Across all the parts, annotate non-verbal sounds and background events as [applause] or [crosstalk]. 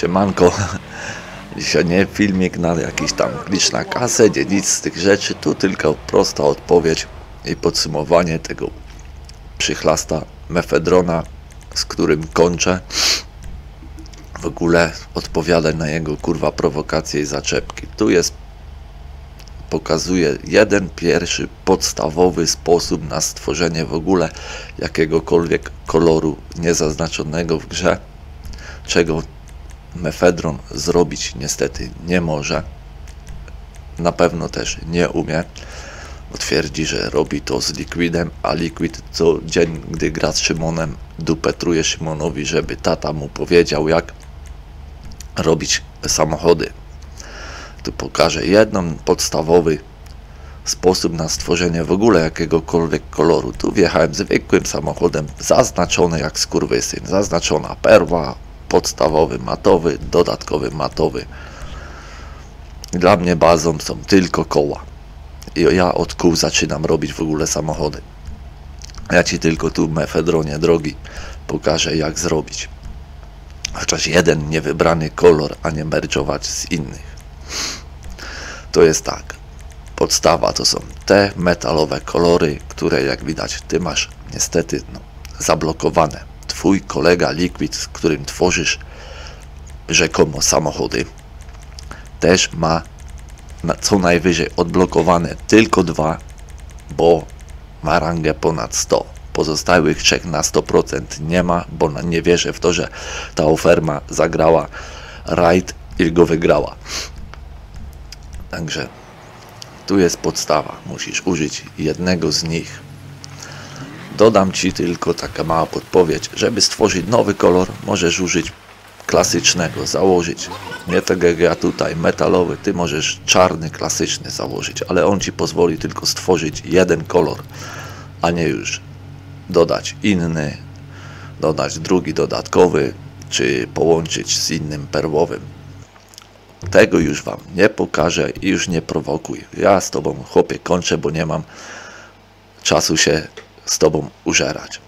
Siemanko. [laughs] Dzisiaj nie filmik na jakiś tam klicz na kasę, nie nic z tych rzeczy, tu tylko prosta odpowiedź i podsumowanie tego przychlasta mefedrona, z którym kończę. W ogóle odpowiadać na jego kurwa prowokacje i zaczepki. Tu jest pokazuje jeden pierwszy podstawowy sposób na stworzenie w ogóle jakiegokolwiek koloru niezaznaczonego w grze, czego mefedron zrobić niestety nie może. Na pewno też nie umie. Twierdzi, że robi to z Liquidem, a Liquid co dzień, gdy gra z Szymonem, dupetruje Szymonowi, żeby tata mu powiedział, jak robić samochody. Tu pokażę jeden podstawowy sposób na stworzenie w ogóle jakiegokolwiek koloru. Tu wjechałem zwykłym samochodem, zaznaczony jak skurwysyn. Zaznaczona perła, podstawowy matowy, dodatkowy matowy. Dla mnie bazą są tylko koła. I ja od kół zaczynam robić w ogóle samochody. Ja Ci tylko tu mefedronie drogi pokażę jak zrobić. Chociaż jeden niewybrany kolor, a nie merczować z innych. To jest tak. Podstawa to są te metalowe kolory, które jak widać Ty masz niestety no, zablokowane. Twój kolega Liquid, z którym tworzysz rzekomo samochody, też ma co najwyżej odblokowane tylko dwa, bo ma rangę ponad 100. Pozostałych trzech na 100% nie ma, bo nie wierzę w to, że ta oferma zagrała raid i go wygrała. Także tu jest podstawa. Musisz użyć jednego z nich. Dodam Ci tylko taka mała podpowiedź. Żeby stworzyć nowy kolor, możesz użyć klasycznego, założyć. Nie tak jak ja tutaj, metalowy. Ty możesz czarny, klasyczny założyć, ale on Ci pozwoli tylko stworzyć jeden kolor, a nie już dodać inny, dodać drugi dodatkowy, czy połączyć z innym perłowym. Tego już Wam nie pokażę i już nie prowokuj. Ja z Tobą, chłopie, kończę, bo nie mam czasu się z Tobą użerać.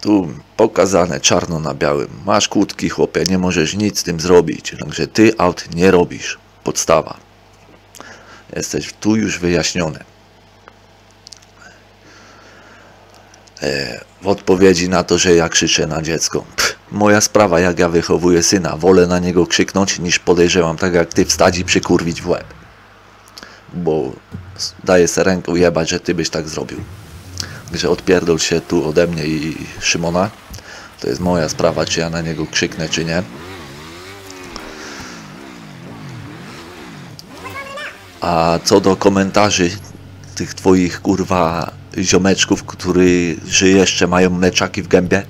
Tu pokazane czarno na białym. Masz kłódki, chłopie, nie możesz nic z tym zrobić. Także Ty aut nie robisz. Podstawa. Jesteś tu już wyjaśniony. w odpowiedzi na to, że ja krzyczę na dziecko. Pff, moja sprawa, jak ja wychowuję syna. Wolę na niego krzyknąć, niż podejrzewam, tak jak ty wstać i przykurwić w łeb. Bo daję se ręką jebać, że ty byś tak zrobił. Także odpierdol się tu ode mnie i Szymona. To jest moja sprawa, czy ja na niego krzyknę, czy nie. A co do komentarzy tych twoich kurwa ziomeczków, którzy jeszcze mają mleczaki w gębie,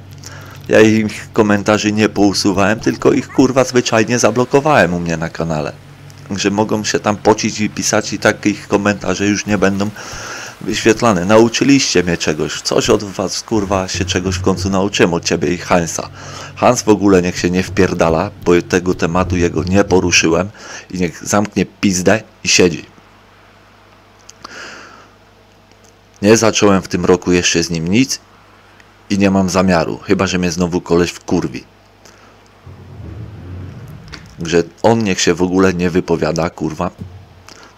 ja ich komentarzy nie pousuwałem, tylko ich kurwa zwyczajnie zablokowałem u mnie na kanale. Także mogą się tam pocić i pisać i takich komentarzy już nie będą wyświetlane. Nauczyliście mnie czegoś, coś od was kurwa się czegoś w końcu nauczyłem od ciebie i Hansa. Hans w ogóle niech się nie wpierdala, bo tego tematu jego nie poruszyłem i niech zamknie pizdę i siedzi. Nie zacząłem w tym roku jeszcze z nim nic i nie mam zamiaru, chyba że mnie znowu koleś wkurwi. Że on niech się w ogóle nie wypowiada, kurwa,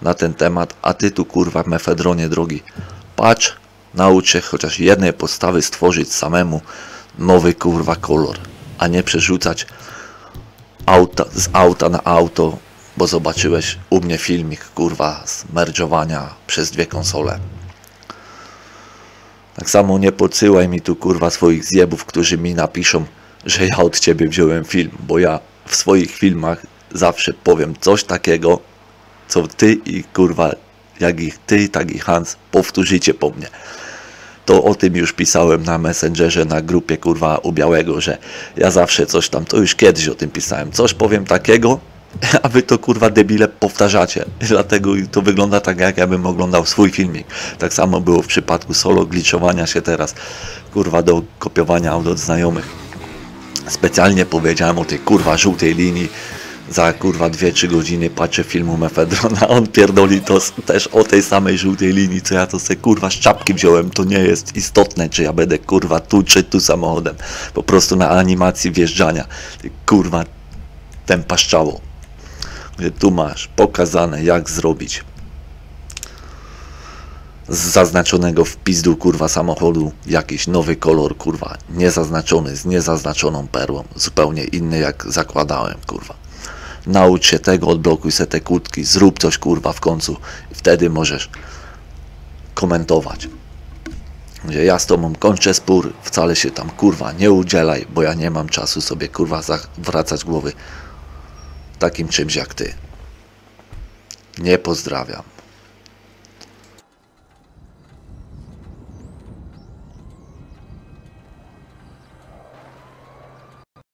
na ten temat, a ty tu, kurwa, mefedronie drogi, patrz, naucz się chociaż jednej podstawy stworzyć samemu nowy, kurwa, kolor, a nie przerzucać auta, z auta na auto, bo zobaczyłeś u mnie filmik, kurwa, z merdżowania przez dwie konsole. Tak samo nie podsyłaj mi tu kurwa swoich zjebów, którzy mi napiszą, że ja od ciebie wziąłem film, bo ja w swoich filmach zawsze powiem coś takiego, co ty i kurwa, jak i ty, tak i Hans powtórzycie po mnie. To o tym już pisałem na Messengerze, na grupie kurwa u Białego, że ja zawsze coś tam, to już kiedyś o tym pisałem, coś powiem takiego, [laughs] a wy to kurwa debile powtarzacie. Dlatego to wygląda tak, jak ja bym oglądał swój filmik. Tak samo było w przypadku solo gliczowania się teraz, kurwa, do kopiowania od znajomych. Specjalnie powiedziałem o tej kurwa żółtej linii, za kurwa 2-3 godziny patrzę filmu Mefedrona, on pierdoli to też o tej samej żółtej linii, co ja to se kurwa z czapki wziąłem, to nie jest istotne, czy ja będę kurwa tu, czy tu samochodem, po prostu na animacji wjeżdżania, kurwa, ten paszczało, tu masz pokazane jak zrobić z zaznaczonego w pizdu kurwa samochodu jakiś nowy kolor kurwa, niezaznaczony z niezaznaczoną perłą, zupełnie inny jak zakładałem kurwa. Naucz się tego, odblokuj se te kłódki, zrób coś kurwa w końcu wtedy możesz komentować. Gdzie ja z tobą kończę spór, wcale się tam kurwa nie udzielaj, bo ja nie mam czasu sobie kurwa zawracać głowy takim czymś jak ty. Nie pozdrawiam.